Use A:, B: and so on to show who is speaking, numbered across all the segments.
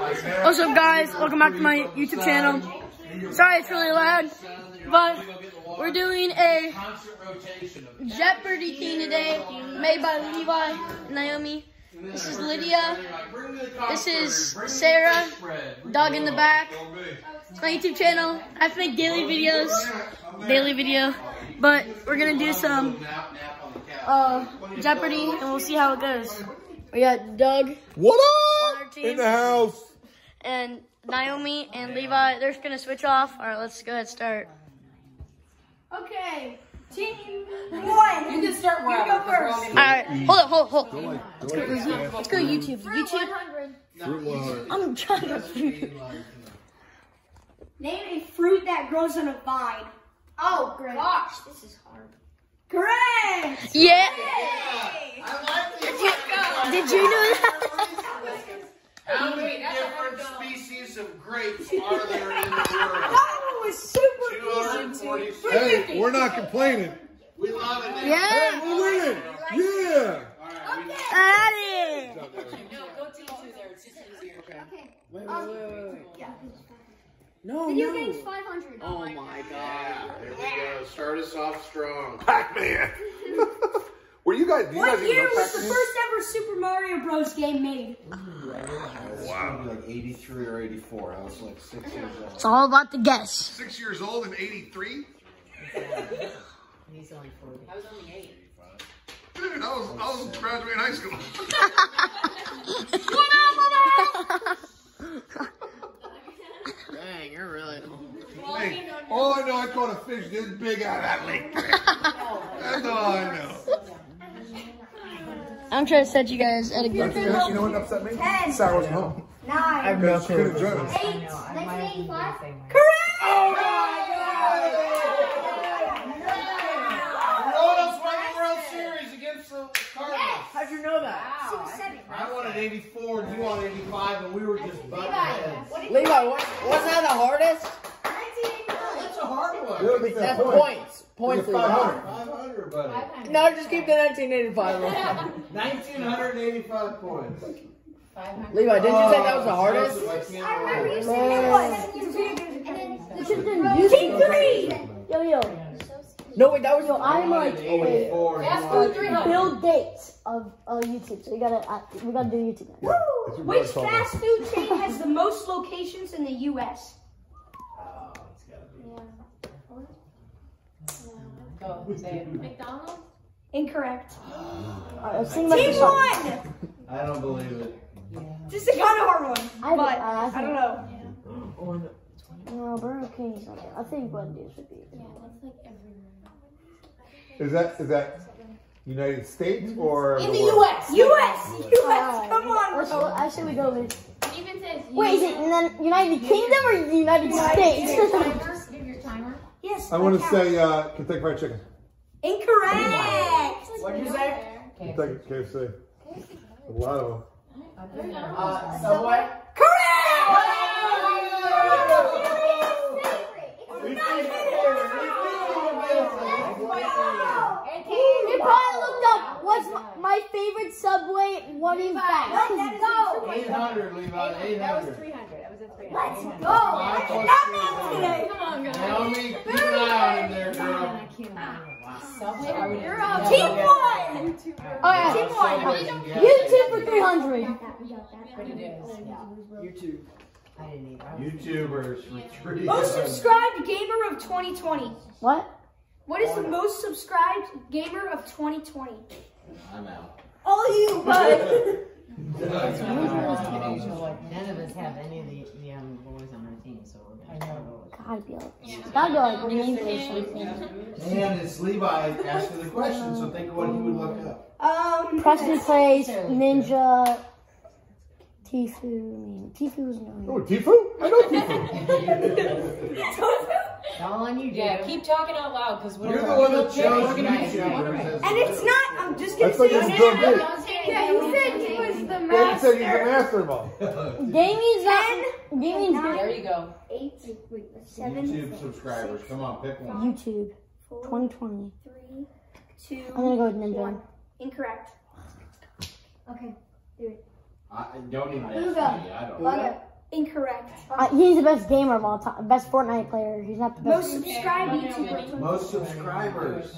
A: What's up, guys? Welcome back to my YouTube channel. Sorry it's really loud, but we're doing a Jeopardy theme today, made by Levi Naomi. This is Lydia. This is Sarah. Dog in the back. It's my YouTube channel. I have to make daily videos, daily video, but we're gonna do some uh, Jeopardy, and we'll see how it goes. We got Doug
B: What up? In the house.
A: And Naomi and Levi, they're just gonna switch off. All right, let's go ahead and start.
C: Okay, team one. You can start wherever. You go first.
A: All right, hold up, hold, hold.
B: Don't like, don't
A: Let's
B: like
A: go, let's go YouTube. YouTube.
B: Fruit 100.
A: I'm trying to.
C: Name a fruit that grows on a vine.
D: Oh gosh, this is hard.
C: Correct.
A: Yeah. Did you, did you know that?
E: Oh, how many different species of grapes are there in the world?
C: That one was super easy.
E: 246.
B: Hey, we're not complaining.
E: We love it.
A: Yeah.
B: Hey, we're winning. Yeah.
A: That is.
D: Video games 500. Oh my. God.
E: There we go. Start us off strong.
B: Pac-Man. Were you guys, do you
C: What
B: guys
C: year was the first ever Super Mario Bros. game made?
E: Oh Wow. Like 83 or 84. I was like six years old.
A: It's all about the guess.
B: Six years old in 83?
F: He's only 40. I was only 8.
B: Dude, I was, I was graduating high school.
F: Dang, you're really.
B: hey, all I know, I caught a fish this big out of that lake. That's all I know.
A: I'm trying to set you guys at a good
B: You know, you know what upset me?
C: Ten.
B: Sarah wasn't home.
C: Nine.
B: Because she couldn't join us.
D: Eight. 1985.
E: Royals won the World Series against the Cardinals.
F: How'd you know that?
E: I wanted 84 and you wanted 85 and we were just butting heads.
F: Levi, what, wasn't that the hardest?
E: That's a hard one.
B: You don't think
F: That's
B: that's point.
F: Points. Points,
B: 500.
E: 500, buddy.
F: No, just keep the 1985
E: 1985 points.
F: Levi, didn't you say that was the
E: Oh,
F: hardest?
E: Joseph, I can't remember.
C: Team three.
A: Yo, yo.
F: No, wait, that was.
A: No, I'm like a
E: 84.
A: Bill Gates of uh, YouTube, so we gotta uh, we gotta do YouTube. Now.
B: That's what
C: Which
B: Bryce told me.
C: fast food chain has the most locations in the U.S.?
E: Oh, it's gotta Oh, be.
D: McDonald's.
C: Incorrect.
A: All right, let's sing
C: Team one.
E: I don't believe it.
C: This is a kind of hard one,
A: I-
C: but
A: I- I
C: I don't know.
A: No, Burger King's not there. I think Wendy's would be.
D: Yeah, that's like everywhere.
B: Is that, is that United States mm-hmm. or?
C: In
B: the
C: the
B: world?
C: U.S. U.S. U.S.
A: Alright.
C: Come on.
A: Let's go. I say we go with.
D: Even says.
A: Wait, is it in the United Kingdom or the United States?
D: timer? Give your timer.
C: Yes.
B: I want to say uh, Kentucky Fried Chicken.
C: Incorrect.
F: What'd you say?
B: Kentucky KFC. A lot of them.
F: Uh, Subway?
A: You probably looked up what's my, my favorite Subway. What in fact?
C: Go.
E: 800, Levi, 800.
D: That was 300.
C: Let's go.
E: Five plus
C: Not
E: three.
C: math today.
D: Come on, guys.
E: Naomi, keep an eye on him there, girl.
D: You're up.
C: Team one.
A: Oh yeah.
C: Team one.
A: YouTube for 300.
F: YouTube. I didn't eat.
E: YouTubers for three.
C: Most subscribed gamer of 2020.
A: What?
C: What is the most subscribed gamer of 2020?
E: I'm out.
C: All you, bud.
F: So like none of us have any of the young boys on our team, so we're gonna
A: Gotta be like, gotta go like name or something.
E: And it's Levi asking the question, so think of what he would look up.
C: Um,
A: Preston plays Ninja. Tfue. I mean, Tfue was known.
B: Oh, Tfue? I know Tfue.
F: all on you,
G: Yeah, keep talking out loud because we're
E: You're the one that chose YouTubers. as
C: and it's not. I'm just gonna
B: That's like
C: say.
B: this drum beat.
C: Yeah, you said he was the
B: They said he's the
C: master.
B: master of all.
A: Damien's not. Damien's
G: There you go.
C: Eight, wait, seven,
E: YouTube subscribers. Come on, pick one.
A: YouTube. 2020.
C: three, two,
A: I'm gonna go with Ninja.
C: one. Incorrect.
D: Okay. Do it.
E: I, don't even
D: Who
E: ask
D: got
E: me. I don't.
D: Okay.
C: Incorrect.
A: Uh, he's the best gamer of all time. Best Fortnite player. He's not the best.
C: Most subscribed YouTuber
E: Most subscribers.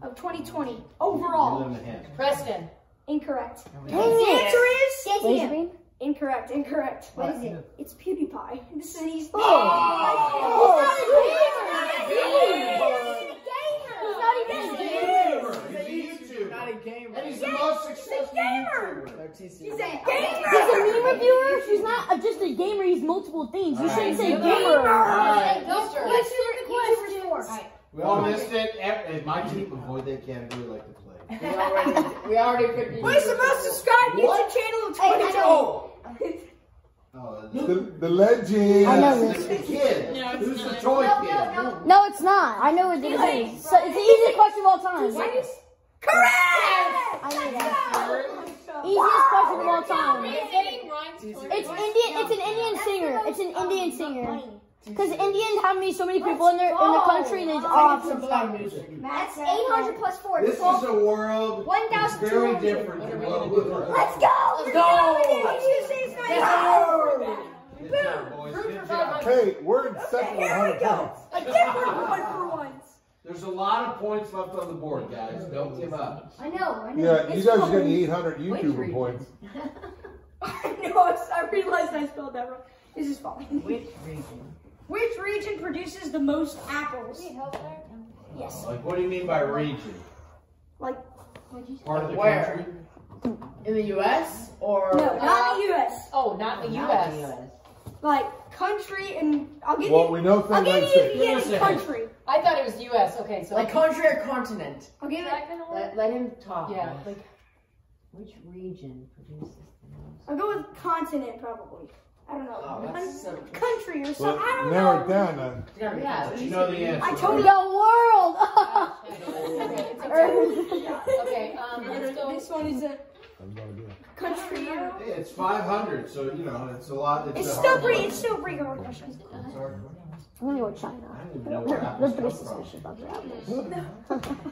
C: of 2020 overall.
D: Preston.
C: Incorrect.
A: Dang
C: The answer is
A: Lazarbeam?
C: incorrect. Incorrect.
F: What is it?
C: It's PewDiePie. This is he's not a
E: Gamer. He's a YouTuber.
F: Not a gamer.
E: And he's the most successful YouTuber.
C: He's a
A: He's
C: gamer.
A: a meme reviewer. He's not just a gamer. He's multiple things. You shouldn't say gamer.
E: Alright.
C: Let's do the questions.
E: We all missed it. Eh, My team avoid that category like the plague.
F: We already, we already picked
C: What is the most subscribed
E: What?
C: YouTube channel of 2020?
E: Oh,
B: The, the legend.
A: I know
E: that's
A: this.
E: the kid. Who's the toy kid?
A: No, it's not. I know what it is. So it's the easiest question of all time.
C: Correct!
A: I know that. Easiest question of all time. It's Indian. It's an Indian singer. It's an Indian oh, singer. Because Indians have me so many people in their in the country. They just all have some
F: music.
C: That's 800 plus 4.
E: This is a world that's very different from what we were.
C: Let's go! Let's go!
E: Good job, boys. Good job.
B: Hey, we're in second with 100 points.
C: A different one for once.
E: There's a lot of points left on the board, guys. Don't give up.
C: I know, I know.
B: Yeah, you guys are getting 800 YouTuber points.
C: I know, I I realized I spelled that wrong. This is fine.
F: Which region?
C: Which region produces the most apples? Yes.
E: Like, what do you mean by region?
C: Like,
E: Part of the
F: Where?
E: country?
F: In the U.S. or?
C: no, not the U.S.
D: Oh, not the
F: Not
D: U.S.
C: Like, country and, I'll give
B: Well,
C: you,
B: we know
C: I'll give
B: like
C: you
B: six.
C: the answer, country.
D: I thought it was U.S. Okay, so
F: Like country or continent?
C: I'll give it,
F: Let, let him talk.
D: Yeah, like
F: Which region produces the most?
C: I'll go with continent probably. I don't know.
F: Oh, that's so
C: Con- country or
B: Well,
C: something. I don't
B: narrow
C: know.
B: it down then.
F: It's gotta be
D: Yeah,
E: But you know the answer.
C: I told you
A: the world.
D: okay, okay. Okay, um, let's go.
C: This one is a country.
E: It's 500, so, you know, it's a lot. It's,
C: It's
E: a
C: still
E: hard
C: pretty,
E: one.
C: it's still pretty hard question.
E: It's a.
A: I'm gonna go with
E: I
A: China.
E: don't even know where apples
A: pretty
E: come from.
A: about their apples.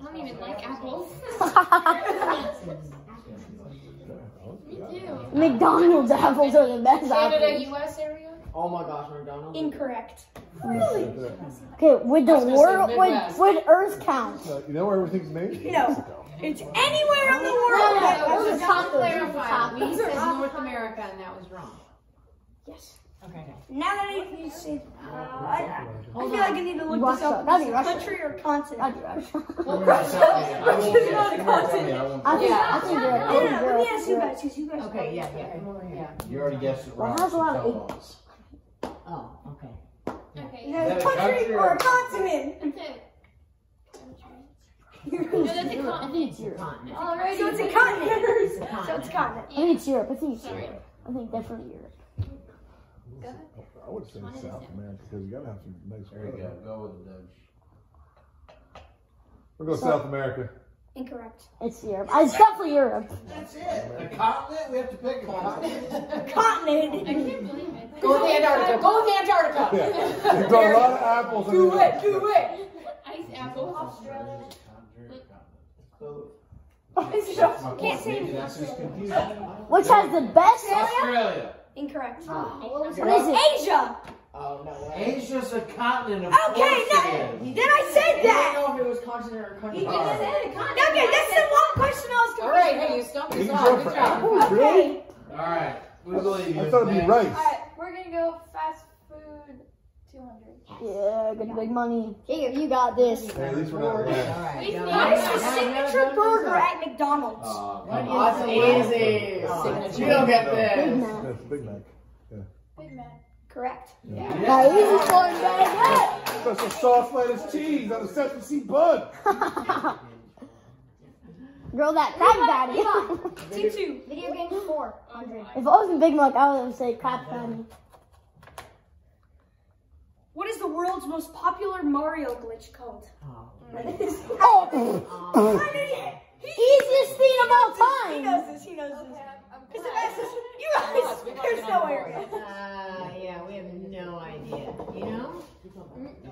G: I don't even like apples.
A: McDonald's apples are the best
D: Canada,
A: apples.
D: U.S. area?
F: Oh my gosh, McDonald's.
C: Incorrect. Really?
A: Okay, would the
D: I was gonna say
A: world, would, would Earth count?
B: Uh, you know where everything's made?
C: No. It's anywhere in the
A: No,
C: world.
A: no,
C: that-
A: those are tacos.
D: Clarify. We
A: Those are
D: said
A: tacos.
D: North America, and that was wrong.
C: Yes.
D: Okay.
C: Now that I you say, uh, I, I feel like I need to look
A: Russia.
C: this up.
A: That'd be
C: Is it
A: Russia.
C: country or continent?
A: That'd be Russia.
E: You're not telling me. I won't
C: It's
E: guess.
C: not a
E: You're not telling me. I
C: continent.
E: won't
A: I think,
D: Yeah.
A: I think
C: No,
A: they're,
C: no,
A: I
C: no,
A: think
C: let me
A: they're-
C: ask you guys, because you guys.
F: Okay, yeah, yeah. Come over here.
D: Yeah.
E: You already guessed it
A: Well,
E: wrong.
A: it has a
E: so
A: lot of
E: tell
A: eight-
E: us.
F: Oh, okay.
G: Okay.
C: You know,
E: Is that a
C: country
E: country
C: or
E: or-
C: a continent?
G: That's it.
A: No,
G: No, that's a
A: I think
G: continent.
A: it's Europe.
F: Continent.
G: Alright.
C: So it's a continent.
F: It's a
C: So it's
F: continent.
C: a continent.
A: I think it's Europe. I think it's
G: Sorry.
A: Europe. I think definitely Europe.
G: Go ahead.
B: I would say South America because you gotta have some nice
E: There you go.
B: weather.
E: Go with the Dutch.
B: We'll go South America.
C: Incorrect.
A: It's Europe. It's definitely Europe.
E: That's it. A continent? We have to pick a continent.
C: A continent.
G: I can't believe it.
D: Go with Antarctica. Go with Antarctica.
B: Yeah. You've got a lot of apples in
D: Do
B: there.
D: it. Do it.
G: Ice apple.
C: Can't say
E: Maybe that's his confusion.
A: Which has the best?
E: Australia.
C: Incorrect.
A: Oh, what is it?
C: Asia.
F: Oh, no way.
E: Asia's a continent of
C: Okay, no,
E: it is.
C: then I said
F: I
C: that.
F: didn't know if it was continent or country. Oh.
C: Okay, that's the one question I was
D: All right. Hey, you stumped us
B: These
D: Good
B: for
D: job.
B: apples, really?
C: Okay.
E: All right. We believe you.
B: I thought it'd be
E: Next.
B: rice.
G: Alright, we're gonna go fast food 200.
A: Yeah, good big money. Here, you got this.
B: Hey, at least we're not
F: All right.
G: Wait,
F: now-
G: no,
C: What is
F: now-
C: the
F: now-
C: signature burger at McDonald's?
E: Uh,
F: Oh,
E: come on.
F: it's easy.
D: Signature.
F: You don't get
A: Big
F: this.
A: Mac.
B: That's Big Mac.
G: Big Mac.
C: Correct.
F: Yeah.
A: Now, easy one, baby.
B: Special soft lettuce cheese on a sesame seed bun.
A: Girl, that crab patty.
C: Team two.
G: Video games 400.
A: if it wasn't Big Mac, I would say crab patty.
C: What is the world's most popular Mario glitch called?
F: Oh.
A: Oh, easiest thing of all time.
C: He knows this. He knows this. It's the best. You guys, there's no area.
F: Uh, yeah, we have no idea. You know?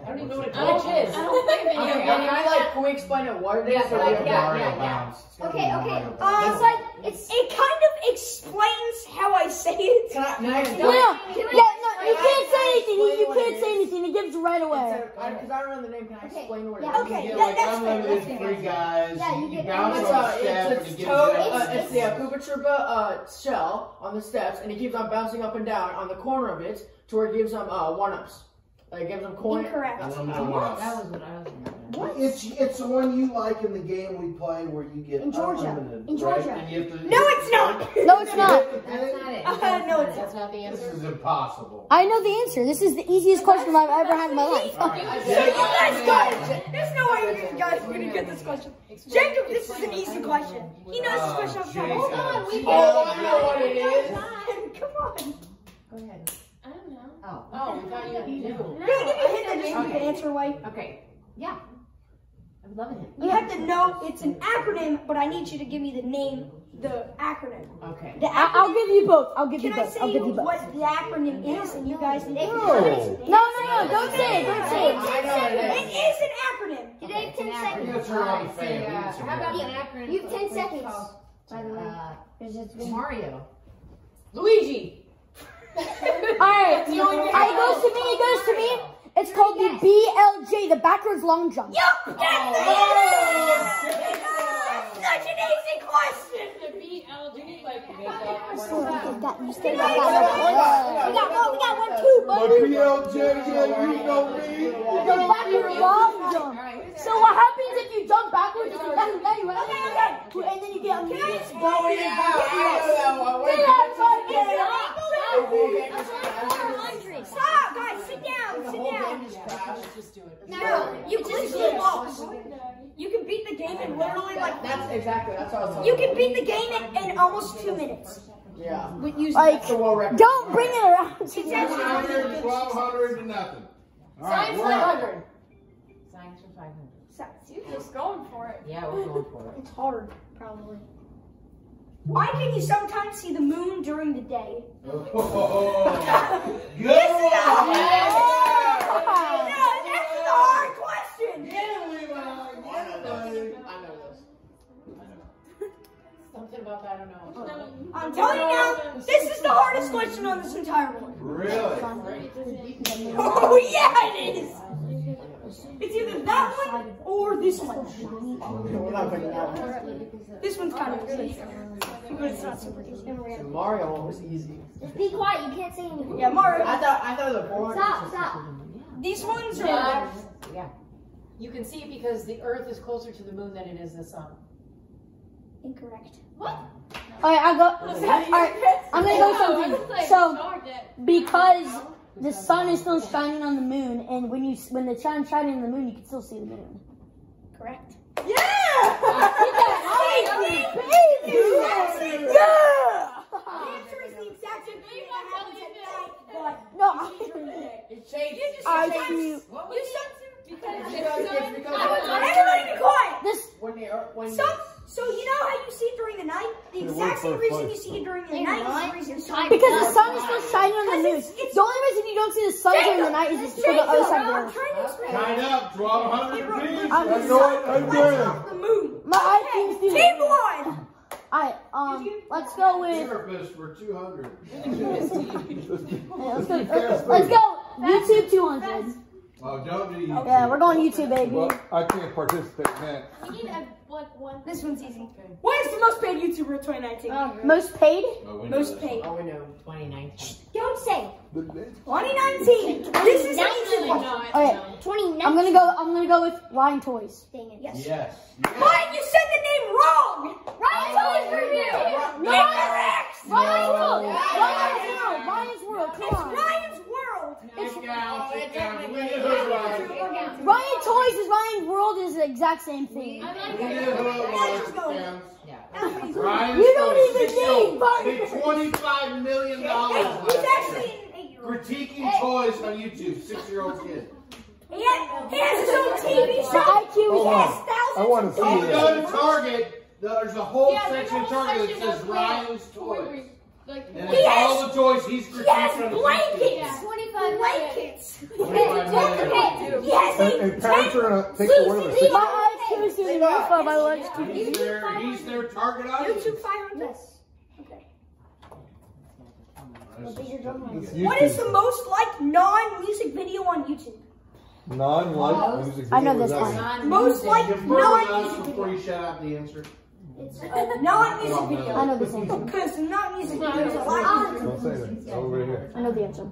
D: I don't even know what a
G: I don't,
D: glitch is.
G: I don't play video
F: Okay,
G: games.
F: can we like, can we explain it what it is?
D: Yeah,
F: or
D: like,
F: we-
D: yeah, yeah, yeah.
E: bounce. It's gonna be
C: Okay, okay. Uh, it's like it's it kind of explains how I say it.
F: Can I, can I,
A: No, no, yeah, no, you can't say anything. You, you can't say anything. It gives right away.
F: Because I don't know the name, can I explain what it is?
D: yeah,
F: is?
C: Okay,
E: You get
C: that-
E: like
C: that's fair,
E: unlimited
C: that's fair.
E: free guys.
D: Yeah, you
E: you
D: get
E: bounce
F: It's,
E: on
F: uh,
E: a step
F: it's,
E: and you
F: Toad, uh, it's the Koopa Troopa uh, shell on the steps, and he keeps on bouncing up and down on the corner of it to where it gives them uh, one ups. Like, it gives them coin.
C: Incorrect.
F: That's
E: Unlimited
F: what
E: one-ups.
F: That was what I was thinking.
H: It's it's the one you like in the game we play where you get
D: In Georgia.
H: unlimited.
D: In Georgia.
E: And you have to,
C: No, it's not.
A: No, it's not.
F: That's not it.
C: Uh, no, it's
F: That's not the answer.
E: This is impossible.
A: I know the answer. This is the easiest question I've ever had in my life.
C: So you guys got it. There's no way you guys are gonna get this question. Jacob, this is an easy question. He knows this question off the top of his
F: Oh, I know what it is.
C: Come on.
F: Go ahead.
G: I don't know.
F: Oh, oh, we thought you knew.
C: Can I give you a hint that just you can answer away?
F: Okay. Yeah. I would love it.
C: You have to know it's an acronym, but I need you to give me the name, the acronym.
F: Okay.
C: The
A: I- I'll give you both. I'll give you both.
C: Can I
A: both.
C: say
A: I'll give you both.
C: what the acronym is, and you guys need to
B: No.
A: No, no, no. Don't say it. Don't say it.
F: I know what it
C: It
F: is.
C: is an acronym.
D: You have 10 seconds.
E: gotta turn on the
F: Alright,
E: fan.
F: so, uh,
E: Need some
F: how about
E: more.
F: an acronym?
D: You have 10 seconds. By the way.
F: Uh,
D: There's just
F: Mario. Luigi.
A: All right. It goes to me. It goes to me. It's called the BLJ, the backwards long jump.
C: Yup, that's oh, it. Such an easy question.
A: So you get that. You still got that. We got one. We got one, two,
B: My
A: buddy.
B: BLJ, yeah, you know me.
A: The backward long jump. So what happens if you jump backwards? If you and then you get on the
F: Oh, yeah. I know that one.
C: Stop, guys. Sit down. Sit down.
F: game just crashed. Just do it.
C: No, you glitchlessly lost. You can beat the game in literally like
F: That's exactly. That's what I was talking
C: you can beat the game in, in almost two minutes.
F: Yeah.
C: With using
A: Like,
F: the world record.
A: don't bring it around.
C: It's
A: to me.
B: 100, 1200 to nothing. All right,
F: Science
B: we're
F: 500. Science for 500.
G: You're just going for it.
F: Yeah, we're going for it.
C: It's hard, probably. Why can you sometimes see the moon during the day?
E: Oh, Good
C: This is
E: one.
C: a hard, no, this is a hard question.
F: I know this. Something about that, I don't know.
C: I'm telling you now, this is the hardest question on this entire board.
E: Really?
C: Oh yeah, it is. It's either that one or this one.
F: We're not picking that one.
C: This one's kind of easy, but it's not super easy.
F: The Mario one was easy.
D: Just be quiet. You can't say anything.
C: Yeah, Mario.
F: I thought I thought the 400.
D: Stop, stop.
C: These ones are.
I: Yeah. Yeah. You can see it because the Earth is closer to the moon than it is the sun.
C: Incorrect. What?
A: All right, I'll go. All right, I'm gonna go something. So, because the sun is still shining on the moon, and when you when the sun's shining on the moon, you can still see the moon.
C: Correct.
A: Get that baby! Yeah!
C: The answer is the exact same thing that happens at night,
A: No, I,
F: It changed.
A: I
C: sometimes-
A: see.
C: you some.
F: Because it's because
C: Everybody be quiet.
A: This
F: when the Earth- when
C: Some, so you know how you see it during the night? The exact same reason you see it during the night is the reason sun
A: because the sun is still shining on the moon. The only reason you don't see the sun during the night is it's for the other side of the
C: I'm
A: earth.
C: trying to explain.
E: Tied up, 1200
A: I'm-
E: apiece.
B: I know it, I
C: Lights
B: did.
C: the moon.
A: My eye team's doing
C: Team
A: it.
C: one.
A: Alright, um, let's go with.
E: Therapist for 200.
A: Let's go. Let's, let's go. YouTube 200.
E: Oh, don't do YouTube.
A: Yeah, we're going YouTube, baby.
B: Well, I can't participate in that.
G: We need a, like one.
C: This one's easy. What is the most paid YouTuber of 2019?
A: Most paid?
E: Oh,
C: most paid.
F: oh we know 2019.
C: Don't say.
B: The-
C: 2019. This is an easy one.
A: Okay,
D: 29.
A: I'm gonna go. I'm gonna go with Ryan Toys.
D: Dang it.
C: Yes.
E: Yes.
C: But you said the name wrong.
D: Ryan Toys review.
C: Incorrect.
A: Ryan's World. Ryan's World. Ryan's World. Come on.
C: Ryan's
E: Oh,
A: Ryan Toys is Ryan's World is the exact same thing.
E: We knew who it was. Sit down.
C: That's what he's
E: Ryan
A: You don't even need
E: year $25 million
C: he's actually.
E: Critiquing toys on YouTube. Six year old kid.
C: He has, he has his own TV
A: The
C: show.
A: IQ
C: He has
B: I want to see
E: You
B: that.
E: go to Target, there's a whole
G: Yeah,
E: section of Target that says
G: of
E: Ryan's Toys.
G: Like,
E: And
C: He
E: it's
C: has-
E: all the toys he's
C: He
E: critiquing
C: has
E: on his
C: blankets.
D: 25
C: Blankets.
E: $25 million.
C: He has
B: And, parents are gonna take the word of it.
A: My IQ is doing the roof of my lunch.
E: He's their, he's their target audience.
C: YouTube 500.
D: Yes.
C: Okay. What is the most liked non-music video on YouTube?
B: Non-like music video.
A: I know this one.
C: Most liked
E: Give further
C: non-music
E: notes
C: video.
E: before you shout out the answer.
C: Non-music video.
A: I know this answer.
C: Because non-music videos are like
B: Don't say that. Over here.
A: I know the answer.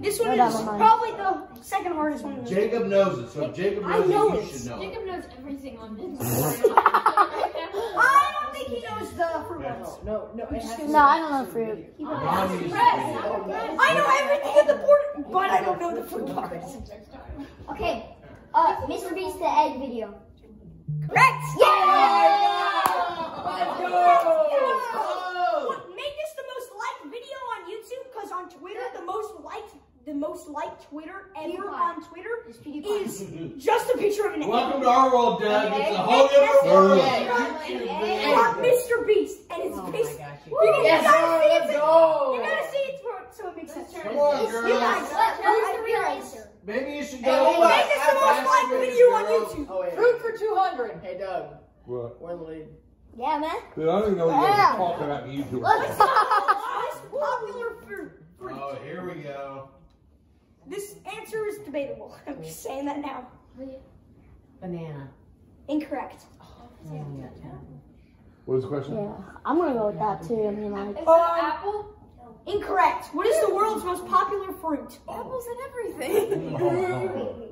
C: This one
A: Right
C: is probably the second hardest one.
E: Jacob knows it, so if Jacob
C: I
E: knows
C: know
E: it,
C: it.
E: you should know.
D: Jacob knows everything on this.
C: I don't think he knows the fruit ones.
F: No, no, it has to
A: No, I don't know fruit.
E: Non-music.
C: I know everything in the board, but I don't know the fruit parts.
D: Okay. Uh, Mr. Beast, the egg video.
C: Correct.
F: Oh!
C: What made this the most liked video on YouTube? Because on Twitter, the most liked, the most liked Twitter ever
D: PewDiePie.
C: on Twitter
D: It's
C: is just a picture of an egg.
E: Welcome to our world, Doug. It's a
C: And
E: whole different
C: that's
E: world.
F: Hey.
C: not Mr. Beast, and it's
F: Oh my
C: based.
F: gosh.
C: You, you
F: Yes,
C: gotta see
F: let's
C: it.
F: go.
C: You gotta see it for, so it makes sense.
E: Come on,
C: You
E: girl.
C: guys,
D: What is the real answer?
E: Maybe you should
F: Hey,
E: go.
F: hold on.
C: make this the most liked video on YouTube.
F: Oh, wait.
I: Fruit for 200.
F: Hey, Doug.
B: What?
F: We're in the lead.
A: Yeah, man.
B: Dude, I don't even know what you guys are talking about on YouTube.
C: What's the most popular fruit?
E: Oh, here we go.
C: This answer is debatable. I'm just saying that now.
I: Banana.
C: Incorrect.
B: What is the question?
A: Yeah, I'm gonna go with that too. I mean, like, is it
C: Um,
G: Apple?
C: Incorrect. What is the world's most popular fruit?
G: Apples and everything.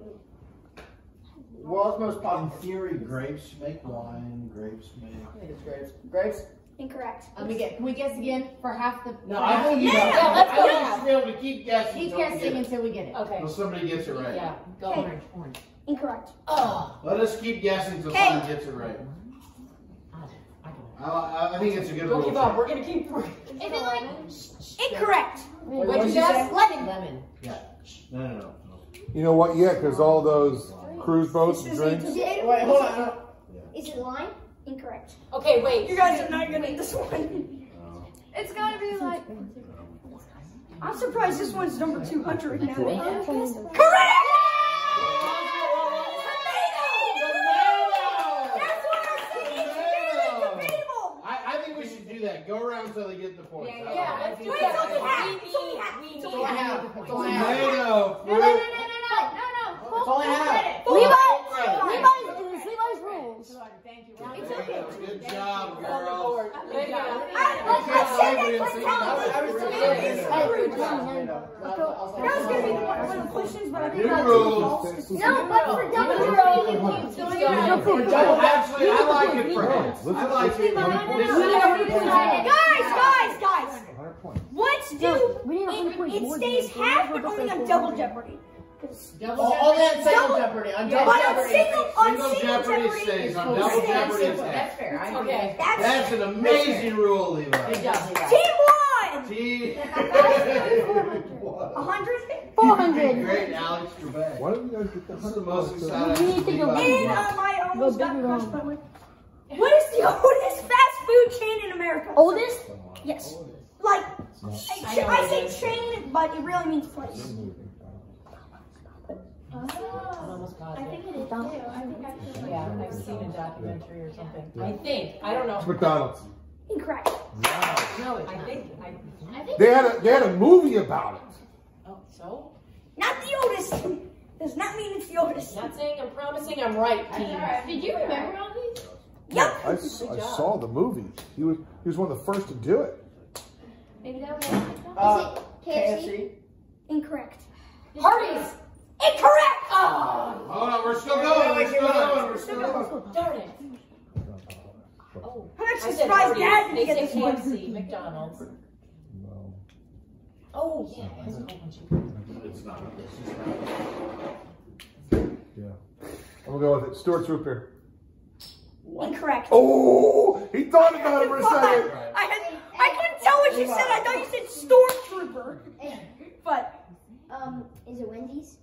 F: World's most
H: In
F: popular.
H: theory, grapes make wine, grapes make.
F: I think it's grapes. Grapes?
C: Incorrect.
I: Let me get. Can we guess again for half the?
E: No, I think you
C: Yeah,
E: got
C: yeah,
I: let's go
E: think
I: now.
E: you should be able to keep guessing.
I: Keep
E: until we
I: guessing
E: get it.
I: until we get it. Okay.
E: Until somebody gets it right.
I: Yeah. Go
C: Okay.
I: orange. Orange.
C: Incorrect.
I: Oh.
E: Let us keep guessing until
C: Okay.
E: someone gets it right.
I: I.
E: Think it's a good
I: Don't
E: rule.
I: give up. We're gonna keep.
D: Is it like
C: Incorrect.
F: Wait,
I: What'd
F: what'd
I: you
F: you
I: guess? Lemon. Lemon.
E: Yeah. No, no, no.
B: You know what? Yeah, because all those cruise boats and drinks.
F: Wait, hold on.
D: is it lime?
C: Incorrect.
I: Okay, wait.
C: You guys are not gonna at this one.
G: It's gotta be like.
C: I'm surprised this one's number 200 now.
B: Oh,
C: Correct! That's what I'm saying. It's very debatable.
E: I, I think we should do that. Go around until they get the points.
I: Yeah, yeah, let's do
C: Wait,
I: that.
C: it's only half. It's only half.
I: We
C: It's
I: need
C: only
I: have the
F: It's
I: points.
F: only half.
E: Tomato,
D: No, no, no, no, no, no, no, no. Full
F: It's only half.
D: credit.
A: Levi,
E: credit.
A: Levi's, it's Levi's rules.
I: Thank you.
C: It's okay.
E: Good job,
I: On the
E: girl.
I: board. Good job.
C: I, I said that for talent.
F: I was still saying
C: was
A: Hey,
F: Good job, Nando. I was- I was like-
C: gonna be one one of the questions, but I think that's
E: rules.
D: No, but for double
A: No fruit.
E: Actually, I like it for him. I like it. This is-
C: Guys, guys, guys.
B: 100 points.
C: Let's do.
A: No, we need hundred
C: It,
A: points
C: it stays half, but only on double jeopardy. 'Cause-
I: Double
F: Oh, Only on single
C: Double-
F: Jeopardy. On double
C: But
F: Jeopardy.
C: single, on
E: Single
C: single
E: Jeopardy
C: jeopardy,
E: stays. On double. Jeopardy, it's
I: That's fair. I Okay.
C: That's
E: That's an amazing rule, Levi.
I: Good job, Levi.
C: team one.
E: T.
C: A hundred.
A: 400.
E: Great, Alex Trebek.
B: Why don't you guys get the
E: This is
B: 100
E: the most
B: points?
E: exciting.
A: We need to go
C: And uh, my almost
A: Go
C: got
A: big or
C: crushed
A: home?
C: by one. What is the oldest fast food chain in America?
A: Oldest?
C: Yes. Like, I,
I: I know
C: I
I: what
C: say train, but it really means place.
I: Ah, I'm
G: I think it is too. I think I've seen
I: Yeah, I've seen a documentary or something. I think. I don't know.
B: It's McDonald's.
C: Incorrect.
I: No, I think. I,
D: I think
B: They had a they had a movie about it.
I: oh, so?
C: Not the oldest. Does not mean it's the oldest.
I: Not saying I'm promising I'm right, team.
D: Did you remember all these?
C: Yep.
B: I saw the movie. He was he was one of the first to do it.
G: Maybe that was
F: Uh,
D: KFC?
F: KFC.
C: Incorrect.
I: Hardee's!
C: Incorrect.
I: Oh,
E: Hold on, we're still going. We're still going. We're still going.
I: darn it. Oh,
C: I'm
I: I
C: actually
I: said
C: surprised
I: Hardee's.
C: Dad
I: They
C: didn't get this one.
I: KFC, McDonald's.
B: No.
I: Oh, yeah. that's a whole bunch
E: It's not.
B: Yeah. I'm gonna go with it. Stewart's root beer.
C: Incorrect.
B: Oh, he thought about it for a second.
C: I had, I couldn't tell what you said. I thought you said stormtrooper. But
D: Um, is it Wendy's?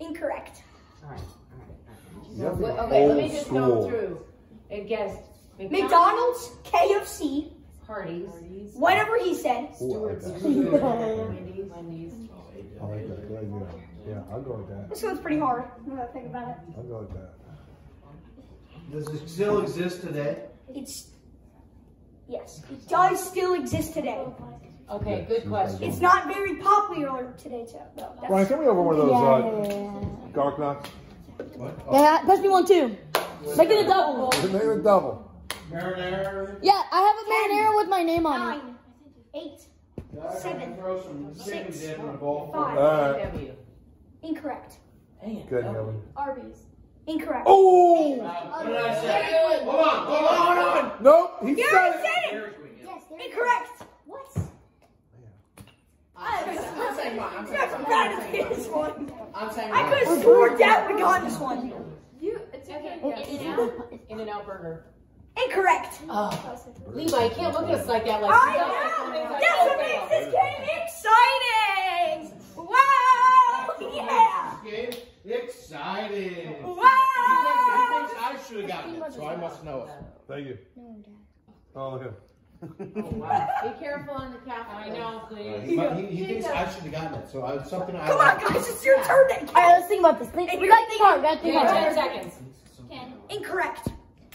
C: incorrect.
I: All right, all right.
B: You have to
I: Wait,
B: be
I: okay, let me just
B: school.
I: go through and guess.
C: McDonald's, KFC,
I: Hardee's,
C: whatever he said.
B: Ooh, I
I: Stewart's. Wendy's, Wendy's.
B: I like that. Good idea. Yeah, I'll go with that.
C: This one's pretty hard. Now that I think about it.
B: I'll go with that.
E: Does it still exist today?
C: It's yes, it does still exist today.
I: Okay, good question.
C: It's not very popular today, too. No, that's-
B: Ryan, can we over one of those uh, garlic knots?
A: Yeah, pass me one too. Make it a double.
B: Make it a double.
E: Marinara.
A: Yeah, I have a marinara with my name on it.
C: Nine, eight,
E: Seven.
C: Seven.
E: Throw some chicken
C: Six.
E: dip in a bowl.
C: five.
B: All right.
I: W.
C: Incorrect.
I: Dang it.
B: Good,
I: no.
G: Arby's.
C: Incorrect.
B: Oh!
E: What I? Hold on, hold on, hold on.
B: Nope, he
C: You
B: said
C: already
B: it.
C: said it.
E: Queen, yeah.
D: Yes,
C: Incorrect.
D: What?
F: I'm saying mine. I'm
C: I'm
F: saying
C: not
F: mine.
C: proud of this one.
F: I'm saying
C: I
F: mine.
C: could have swore Dad would have gotten this one.
G: You, it's okay.
I: In and out burger.
C: Incorrect.
I: Oh. Levi, you can't look at us like that. Like,
C: I know.
I: it's
C: That's what makes this game exciting. Wow. Yeah.
E: Game excited.
C: Wow.
E: He I should have gotten it, so I must know it.
B: Thank you. Oh, look at him.
I: Be careful on the cap. I know,
E: Uh,
I: please.
E: he, he, he thinks I should have gotten it, so it's something I
C: Come on,
E: like.
C: guys. It's your turn to
A: All right, let's think about this. Think, we got to think hard. We got to think
I: Yeah,
A: hard.
I: ten seconds.
C: Incorrect.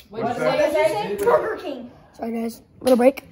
I: What did you
B: that?
I: say?
C: Burger King.
A: Sorry, guys. Little break.